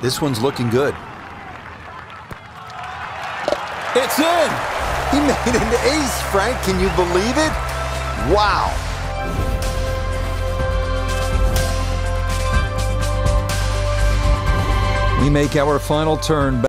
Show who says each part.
Speaker 1: This one's looking good.
Speaker 2: It's in!
Speaker 1: He made an ace, Frank. Can you believe it? Wow.
Speaker 2: We make our final turn.